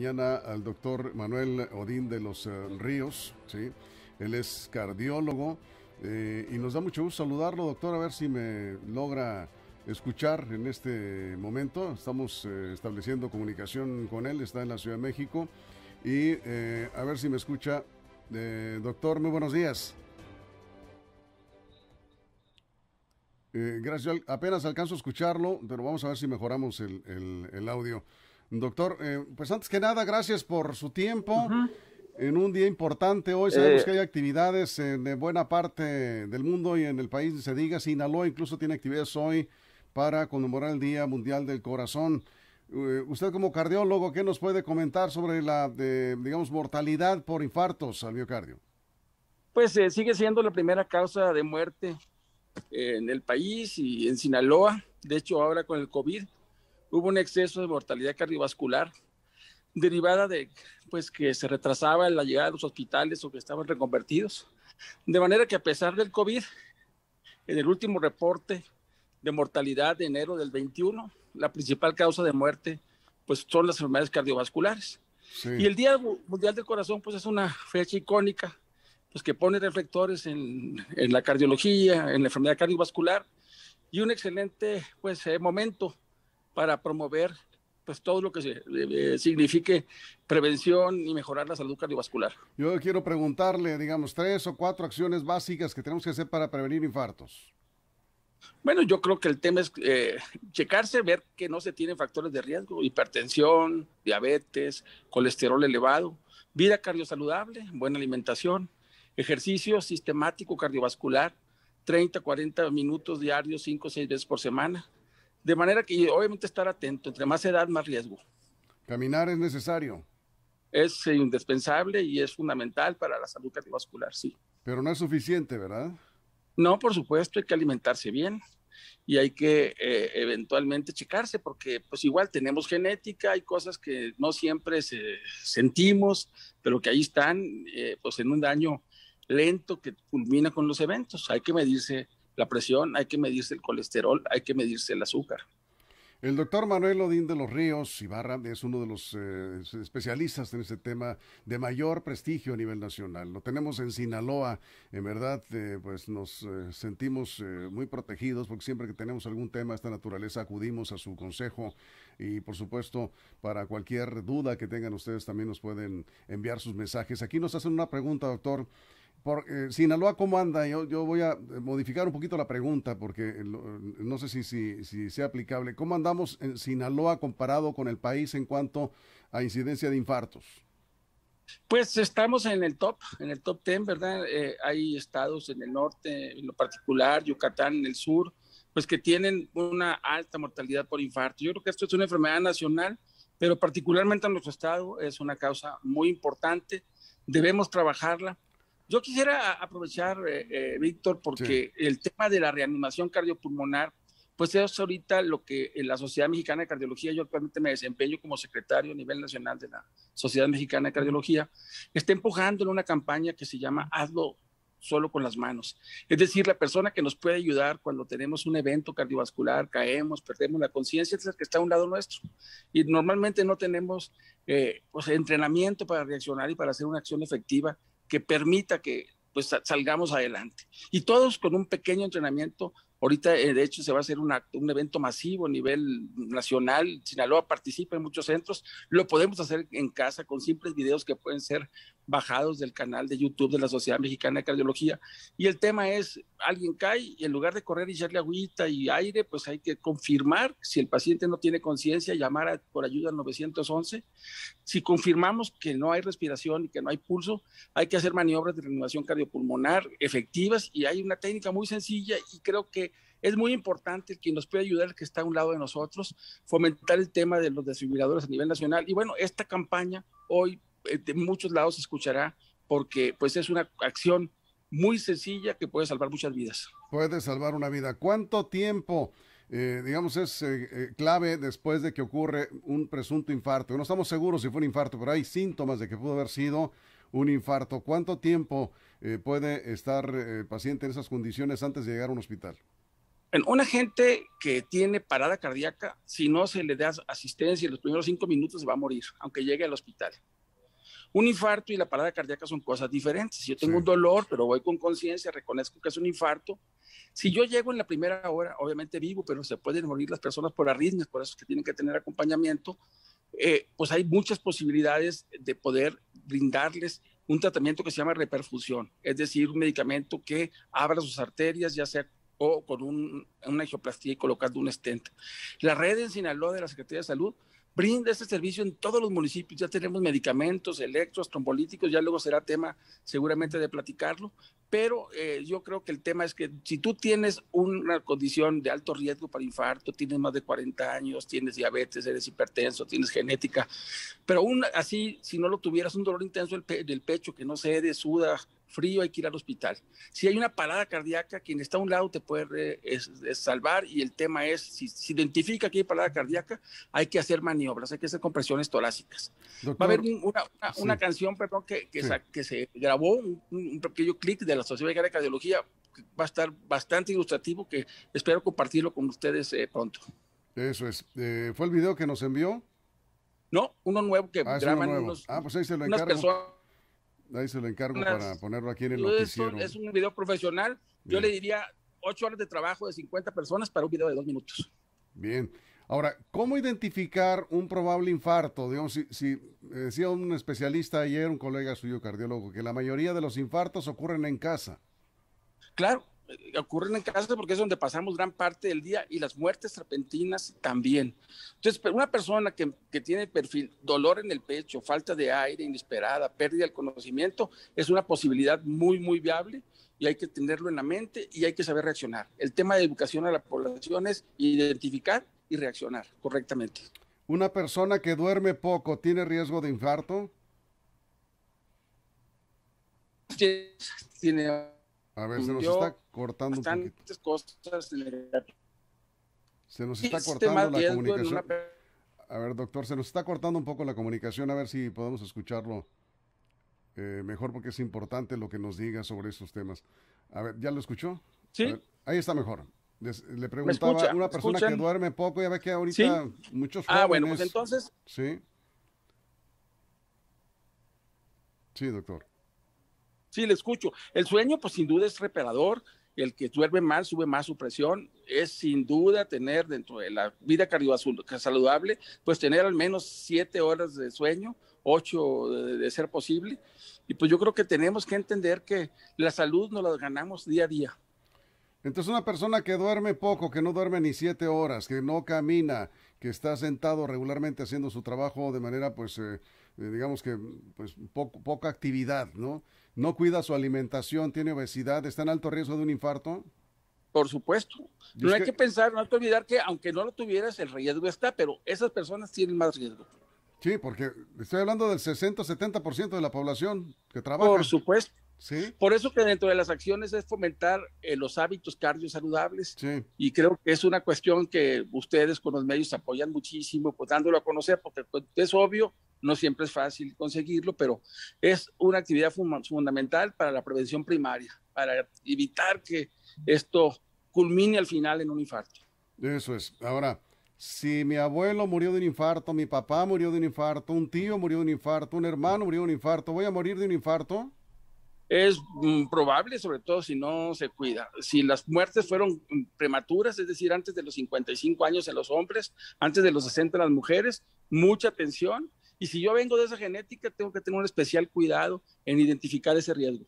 Mañana al doctor Manuel Odín de los eh, Ríos, ¿sí? Él es cardiólogo eh, y nos da mucho gusto saludarlo, doctor, a ver si me logra escuchar en este momento. Estamos eh, estableciendo comunicación con él, está en la Ciudad de México y a ver si me escucha. doctor, muy buenos días. gracias, apenas alcanzo a escucharlo, pero vamos a ver si mejoramos el audio. Doctor, eh, pues antes que nada, gracias por su tiempo. En un día importante hoy sabemos eh. que hay actividades en buena parte del mundo y en el país, se diga, Sinaloa incluso tiene actividades hoy para conmemorar el Día Mundial del Corazón. Eh, usted como cardiólogo, ¿qué nos puede comentar sobre la, digamos, mortalidad por infartos al miocardio? Pues sigue siendo la primera causa de muerte en el país y en Sinaloa. De hecho, ahora con el COVID hubo un exceso de mortalidad cardiovascular derivada de pues que se retrasaba la llegada de los hospitales o que estaban reconvertidos. De manera que a pesar del COVID, en el último reporte de mortalidad de enero del 21, la principal causa de muerte pues son las enfermedades cardiovasculares. Y el Día Mundial del Corazón pues es una fecha icónica pues que pone reflectores en, en la cardiología, en la enfermedad cardiovascular y un excelente pues eh, momento para promover pues todo lo que eh, eh, signifique prevención y mejorar la salud cardiovascular. Yo quiero preguntarle, digamos, tres o cuatro acciones básicas que tenemos que hacer para prevenir infartos. Bueno, yo creo que el tema es eh, checarse, ver que no se tienen factores de riesgo, hipertensión, diabetes, colesterol elevado, vida cardiosaludable, buena alimentación, ejercicio sistemático cardiovascular, 30, 40 minutos diarios, 5 o 6 veces por semana, de manera que obviamente estar atento, entre más edad, más riesgo. Caminar es necesario. Es indispensable y es fundamental para la salud cardiovascular, sí. Pero no es suficiente, ¿verdad? No, por supuesto, hay que alimentarse bien y hay que eh, eventualmente checarse porque pues igual tenemos genética, hay cosas que no siempre sentimos, pero que ahí están eh, pues en un daño lento que culmina con los eventos. Hay que medirse la presión, hay que medirse el colesterol, hay que medirse el azúcar. El doctor Manuel Odín de los Ríos Ibarra es uno de los eh, especialistas en este tema de mayor prestigio a nivel nacional. Lo tenemos en Sinaloa, en verdad, eh, pues nos eh, sentimos muy protegidos porque siempre que tenemos algún tema de esta naturaleza acudimos a su consejo y por supuesto para cualquier duda que tengan ustedes también nos pueden enviar sus mensajes. Aquí nos hacen una pregunta, doctor. Por, eh, Sinaloa, ¿cómo anda? Yo, voy a modificar un poquito la pregunta porque eh, no sé si, sea aplicable. ¿Cómo andamos en Sinaloa comparado con el país en cuanto a incidencia de infartos? Pues estamos en el top, en el top 10, ¿verdad? Eh, hay estados en el norte, en lo particular, Yucatán en el sur, pues que tienen una alta mortalidad por infarto. Yo creo que esto es una enfermedad nacional, pero particularmente en nuestro estado es una causa muy importante. Debemos trabajarla yo quisiera aprovechar, eh, eh, Víctor, porque el tema de la reanimación cardiopulmonar, pues es ahorita lo que en la Sociedad Mexicana de Cardiología, yo actualmente me desempeño como secretario a nivel nacional de la Sociedad Mexicana de Cardiología, está empujando en una campaña que se llama Hazlo solo con las manos. Es decir, la persona que nos puede ayudar cuando tenemos un evento cardiovascular, caemos, perdemos la conciencia, es la que está a un lado nuestro. Y normalmente no tenemos eh, pues, entrenamiento para reaccionar y para hacer una acción efectiva que permita que pues salgamos adelante. Y todos con un pequeño entrenamiento Ahorita, eh, de hecho, se va a hacer un, un evento masivo a nivel nacional. Sinaloa participa en muchos centros. Lo podemos hacer en casa con simples videos que pueden ser bajados del canal de YouTube de la Sociedad Mexicana de Cardiología. Y el tema es, alguien cae y en lugar de correr y echarle agüita y aire, pues hay que confirmar si el paciente no tiene conciencia, llamar por ayuda al 911. Si confirmamos que no hay respiración y que no hay pulso, hay que hacer maniobras de reanimación cardiopulmonar efectivas y hay una técnica muy sencilla y creo que es muy importante quien nos puede ayudar, el que está a un lado de nosotros, fomentar el tema de los desfibriladores a nivel nacional. Y bueno, esta campaña hoy eh, de muchos lados se escuchará porque pues es una acción muy sencilla que puede salvar muchas vidas. Puede salvar una vida. ¿Cuánto tiempo, eh, digamos, es eh, clave después de que ocurre un presunto infarto? No estamos seguros si fue un infarto, pero hay síntomas de que pudo haber sido un infarto. ¿Cuánto tiempo puede estar el paciente en esas condiciones antes de llegar a un hospital? En una gente que tiene parada cardíaca, si no se le da asistencia en los primeros cinco minutos, se va a morir, aunque llegue al hospital. Un infarto y la parada cardíaca son cosas diferentes. Si yo tengo un dolor, pero voy con conciencia, reconozco que es un infarto. Si yo llego en la primera hora, obviamente vivo, pero se pueden morir las personas por arritmias, por eso es que tienen que tener acompañamiento. Eh, pues hay muchas posibilidades de poder brindarles un tratamiento que se llama reperfusión, es decir, un medicamento que abra sus arterias, ya sea o con un, una angioplastía y colocando un stent. La red en Sinaloa de la Secretaría de Salud brinda este servicio en todos los municipios. Ya tenemos medicamentos, electros, trombolíticos, ya luego será tema seguramente de platicarlo, pero eh, yo creo que el tema es que si tú tienes una condición de alto riesgo para infarto, tienes más de 40 años, tienes diabetes, eres hipertenso, tienes genética, pero aún así, si no lo tuvieras, un dolor intenso del, pecho que no cede, suda, frío, hay que ir al hospital. Si hay una parada cardíaca, quien está a un lado te puede salvar y el tema es, si se identifica que hay parada cardíaca, hay que hacer maniobras, hay que hacer compresiones torácicas. Va a haber una, canción, perdón, que, que, se grabó, un, pequeño clic de la Sociedad de Cardiología, que va a estar bastante ilustrativo, que espero compartirlo con ustedes eh, pronto. Eso es. Eh, ¿Fue el video que nos envió? No, uno nuevo que ah, graban unos, ah, pues ahí se lo encargo. Ahí se lo encargo para ponerlo aquí en el noticiero. Es un video profesional. Yo le diría ocho horas de trabajo de 50 personas para un video de dos minutos. Bien. Ahora, ¿cómo identificar un probable infarto? Digamos, si, si decía un especialista ayer, un colega suyo cardiólogo, que la mayoría de los infartos ocurren en casa. Claro, ocurren en casa porque es donde pasamos gran parte del día y las muertes repentinas también. Entonces, una persona que, que, tiene perfil, dolor en el pecho, falta de aire inesperada, pérdida del conocimiento, es una posibilidad muy, muy viable y hay que tenerlo en la mente y hay que saber reaccionar. El tema de educación a la población es identificar y reaccionar correctamente. ¿Una persona que duerme poco tiene riesgo de infarto? Tiene a ver, se nos está cortando un poquito. Cosas se nos está cortando la comunicación. A ver, doctor, se nos está cortando un poco la comunicación. A ver si podemos escucharlo eh, mejor porque es importante lo que nos diga sobre estos temas. A ver, ¿ya lo escuchó? Sí. ahí está mejor. le preguntaba a una persona que duerme poco, ya ve que ahorita muchos jóvenes... Ah, bueno, pues entonces... Sí. Sí, doctor. Sí, le escucho. El sueño, pues sin duda es reparador. El que duerme mal sube más su presión. Es sin duda tener dentro de la vida cardiovascular saludable, pues tener al menos siete horas de sueño, ocho de, ser posible. Y pues yo creo que tenemos que entender que la salud nos la ganamos día a día. Entonces una persona que duerme poco, que no duerme ni siete horas, que no camina, que está sentado regularmente haciendo su trabajo de manera, pues, eh, eh, digamos que, pues, poco, poca actividad, ¿no? No cuida su alimentación, tiene obesidad, está en alto riesgo de un infarto? Por supuesto. No hay que... pensar, no hay que olvidar que aunque no lo tuvieras, el riesgo está, pero esas personas tienen más riesgo. Sí, porque estoy hablando del 60-70% de la población que trabaja. Por supuesto. ¿Sí? Por eso que dentro de las acciones es fomentar eh, los hábitos cardiosaludables. Sí. Y creo que es una cuestión que ustedes con los medios apoyan muchísimo, pues dándolo a conocer, porque pues, es obvio, no siempre es fácil conseguirlo, pero es una actividad fundamental para la prevención primaria, para evitar que esto culmine al final en un infarto. Eso es. Ahora, si mi abuelo murió de un infarto, mi papá murió de un infarto, un tío murió de un infarto, un hermano murió de un infarto, ¿voy a morir de un infarto? Es mm, probable, sobre todo si no se cuida. Si las muertes fueron prematuras, es decir, antes de los 55 años en los hombres, antes de los 60 en las mujeres, mucha atención y si yo vengo de esa genética, tengo que tener un especial cuidado en identificar ese riesgo.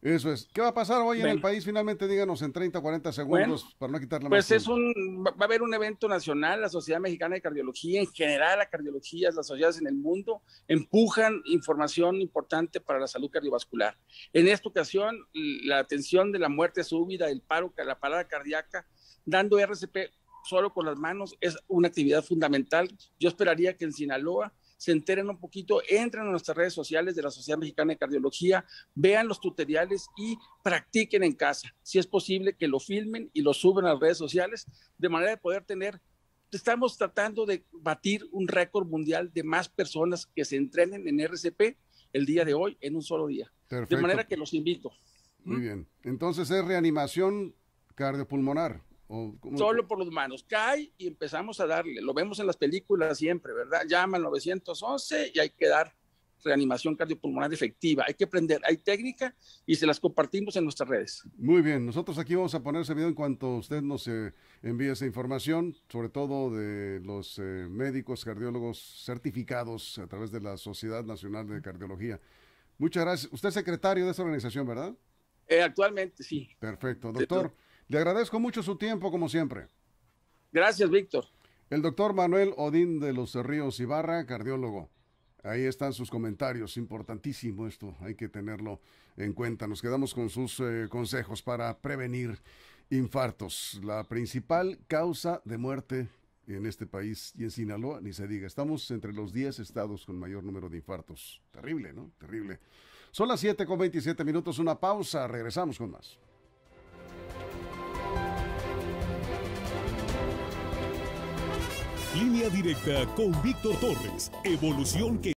Eso es. ¿Qué va a pasar hoy en el país? Finalmente, díganos en 30 o 40 segundos para no quitarle más. Pues es un, va a haber un evento nacional, la Sociedad Mexicana de Cardiología, en general la cardiología, las sociedades en el mundo empujan información importante para la salud cardiovascular. En esta ocasión, la atención de la muerte súbita, el paro, la parada cardíaca, dando RCP solo con las manos, es una actividad fundamental. Yo esperaría que en Sinaloa se enteren un poquito, entren a nuestras redes sociales de la Sociedad Mexicana de Cardiología, vean los tutoriales y practiquen en casa. Si es posible que lo filmen y lo suben a las redes sociales, de manera de poder tener estamos tratando de batir un récord mundial de más personas que se entrenen en RCP el día de hoy en un solo día. De manera que los invito. Muy bien. Entonces es reanimación cardiopulmonar. Solo por los humanos. Cae y empezamos a darle. Lo vemos en las películas siempre, ¿verdad? Llama al 911 y hay que dar reanimación cardiopulmonar efectiva. Hay que aprender, hay técnica y se las compartimos en nuestras redes. Muy bien, nosotros aquí vamos a poner ese video en cuanto usted nos eh, envíe esa información, sobre todo de los eh, médicos cardiólogos certificados a través de la Sociedad Nacional de Cardiología. Muchas gracias. Usted es secretario de esa organización, ¿verdad? Eh, actualmente, sí. Perfecto. Doctor, le agradezco mucho su tiempo, como siempre. Gracias, Víctor. El doctor Manuel Odín de los Ríos Ibarra, cardiólogo. Ahí están sus comentarios, importantísimo esto, hay que tenerlo en cuenta. Nos quedamos con sus eh, consejos para prevenir infartos, la principal causa de muerte en este país y en Sinaloa, ni se diga. Estamos entre los 10 estados con mayor número de infartos. Terrible, ¿no? Terrible. Son las 7 con 27 minutos, una pausa, regresamos con más. Línea directa con Víctor Torres. Evolución que